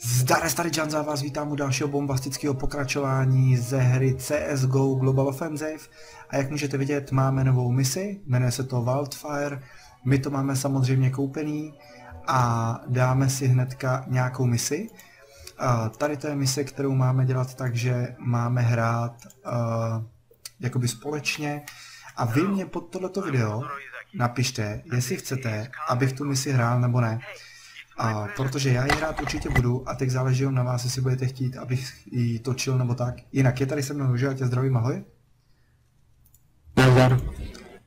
Zdar, tady Janza, vás vítám u dalšího bombastického pokračování ze hry CSGO Global Offensive a jak můžete vidět, máme novou misi, jmenuje se to Wildfire, my to máme samozřejmě koupený a dáme si hnedka nějakou misi. Tady to je mise, kterou máme dělat tak, že máme hrát uh, jakoby společně a vy mě pod tohleto video napište, jestli chcete, abych tu misi hrál nebo ne. A protože já ji hrát určitě budu a teď záleží na vás, jestli budete chtít, abych ji točil nebo tak. Jinak je tady se mnou Jože, já tě zdravím, ahoj. Nazdar.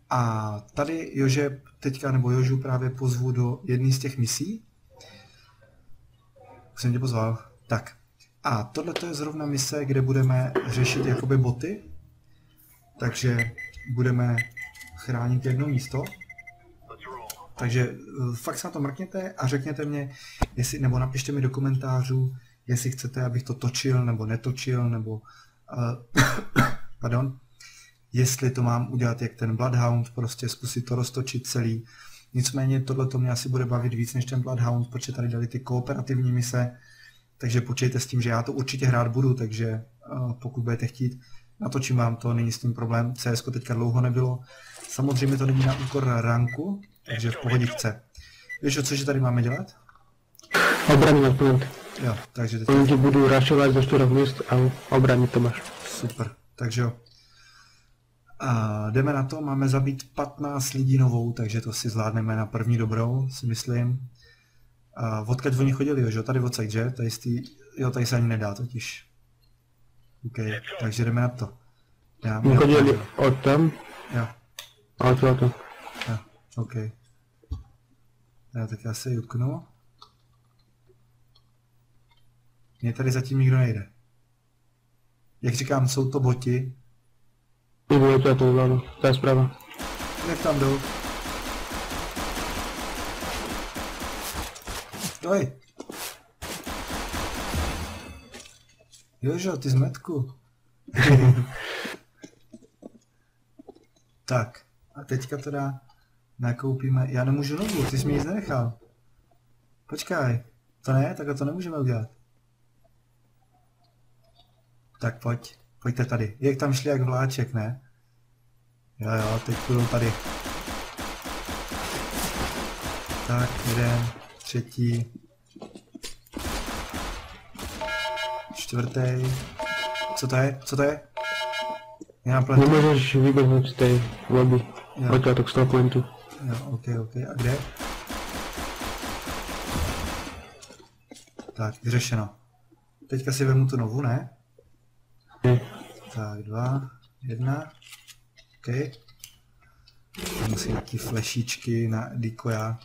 A tady Jože teďka, nebo Jožu právě pozvu do jedné z těch misí. Už jsem tě pozval. Tak. A tohle je zrovna mise, kde budeme řešit jakoby boty. Takže budeme chránit jedno místo. Takže uh, fakt se na to mrkněte a řekněte mě, jestli, nebo napište mi do komentářů, jestli chcete, abych to točil nebo netočil, nebo uh, pardon, jestli to mám udělat jak ten Bloodhound, prostě zkusit to roztočit celý. Nicméně tohle to mě asi bude bavit víc než ten Bloodhound, protože tady dali ty kooperativní mise, takže počejte s tím, že já to určitě hrát budu, takže uh, pokud budete chtít, natočím vám to, není s tím problém. CS teďka dlouho nebylo. Samozřejmě to není na úkor ranku, takže v pohodičce. Víš, o cože tady máme dělat? Na plant. Jo, takže teď... Oni ti budou rašovat do čtyřech míst a obránit to máš. Super, takže jo. A jdeme na to, máme zabít 15 lidí novou, takže to si zvládneme na první dobrou, si myslím. A odkud oni chodili, jo, že? Tady odsaď, že? Tady, stý... jo, tady se ani nedá totiž. OK, takže jdeme na to. Dáme Oni chodili od tam Jo, a od to. jo, OK. Já tak já se juknu. Mně tady zatím nikdo nejde. Jak říkám, jsou to boti. I bude to to vládu. To je zpráva. Nech tam jdou. Stoj! Jožo, ty zmetku. tak, a teďka teda nakoupíme, já nemůžu novou, ty jsi mi nic nenechal. Počkej, to ne, takhle to nemůžeme udělat. Tak pojď, pojďte tady. Jak tam šli jak vláček, ne? Jo jo, teď budou tady. Tak, jeden, třetí, čtvrtý. Co to je? Co to je? Já pletu. Nemůžeš vyběhnout z té lobby. Toho z toho pointu. Jo, ok, ok. A kde? Tak, vyřešeno. Teďka si vemu tu novu, ne? Hm. Tak, dva, jedna. OK. Tam musí nějaký flešičky na decoya.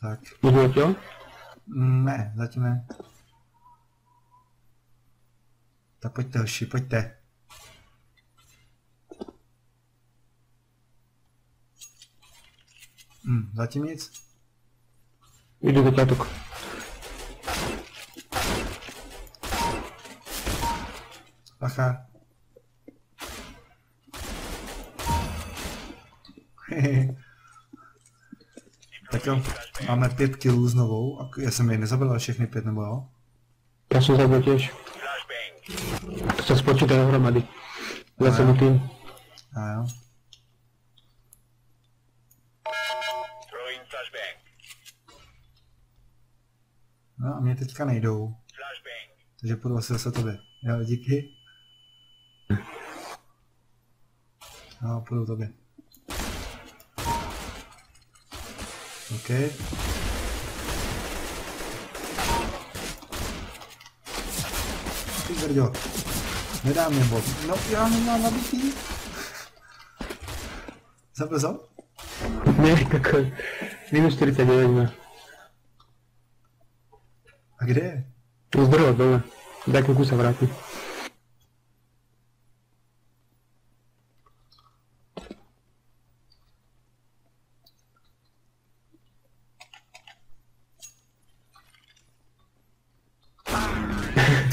Tak, Můžu to? Ne, zatím ne. Tak pojďte, hoši, pojďte. Hm, zatím nic. Jdu tátok. Bacha. tak jo, máme pět kilů znovu. A já jsem je nezabil všechny pět, nebo jo? Já jsem zabil těž. To se spočítá dohromady. Já jsem tým. A jo. Throwing flashbang. No a mě teďka nejdou. Takže půjdu asi zase tobě. Jo, díky. No, půjdu tobě. OK. Ty brďo. Nedá mě bod. No, já nemám nabitý. Zabrzo? Ne, tak minus 49 má. A kde je? Zdrlo dole. Daj kluku se vrátí.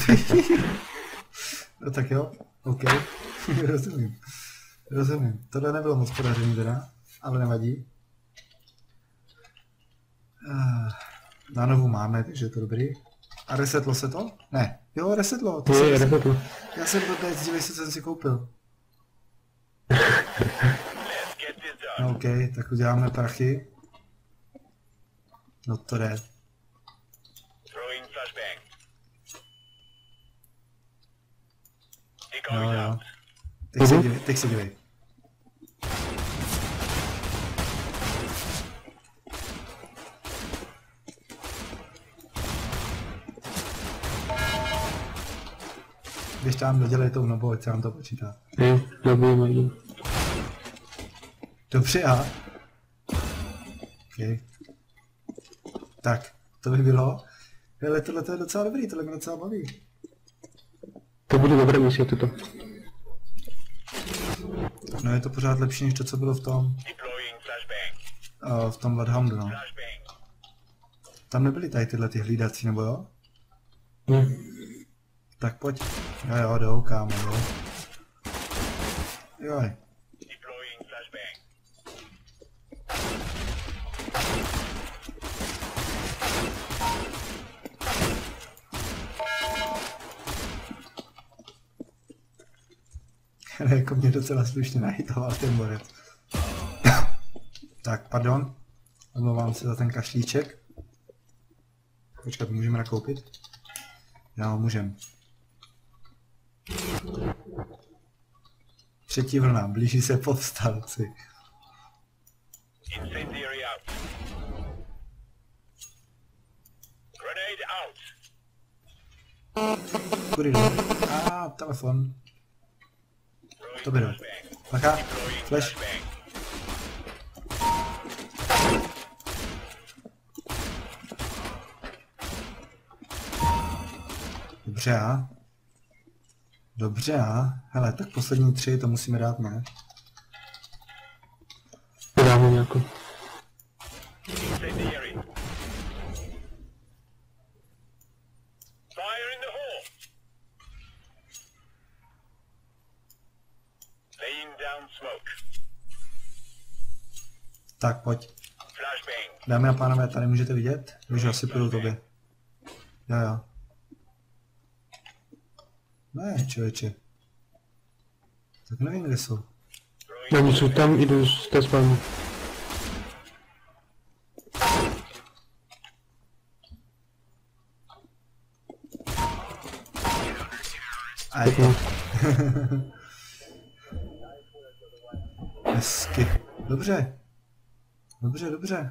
No tak jo, OK. Rozumím. Rozumím. Tohle nebylo moc podařený teda, ale nevadí. Uh, Na novou máme, takže je to dobrý. A resetlo se to? Ne. Jo, resetlo. To Je, se je, reset... resetlo. Já jsem blbec, dívej se, co jsem si koupil. No, OK, tak uděláme prachy. No to jde. Jo, Echoing jo. out. Teď se dívej, teď se dívej. Když tam dodělej tou nobu, ať se nám to počítá. Je, dobrý, mají. Dobře, a? OK. Tak, to by bylo. Ale tohle to je docela dobrý, tohle mě docela baví. To bude dobré mise toto. No je to pořád lepší než to, co bylo v tom, Deploying flashbang. uh, v tom Bloodhoundu, no. Tam nebyly tady tyhle ty hlídací, nebo jo? Ne. Tak pojď. Jo jo, jdou, kámo, jo. Joj. Ale jako mě docela slušně nahytoval ten borec. tak, pardon. Omlouvám se za ten kašlíček. Počkat, můžeme nakoupit? Jo, můžeme. Třetí vlna, blíží se povstalci. Kudy jdu? A, telefon. Flashbang. Bacha, flash. Dobře a? Dobře a? Hele, tak poslední tři to musíme dát, ne? Dáme nějakou. Tak, pojď. Dámy a pánové, tady můžete vidět, už asi půjdu tobě. Jo, jo. Ne, člověče. Tak nevím, kde jsou. Oni jsou tam, jdu z té spavny. Hezky. Dobře. Dobře, dobře.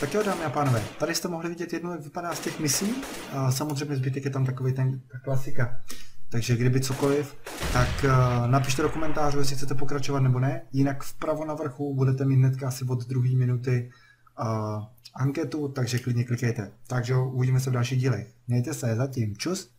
Tak jo, dámy a pánové, tady jste mohli vidět jednu, jak vypadá z těch misí. A samozřejmě zbytek je tam takový ten ta klasika. Takže kdyby cokoliv, tak uh, napište do komentářů, jestli chcete pokračovat nebo ne. Jinak vpravo na vrchu budete mít hnedka asi od druhé minuty uh, anketu, takže klidně klikejte. Takže uvidíme se v dalších dílech. Mějte se, zatím. Čus.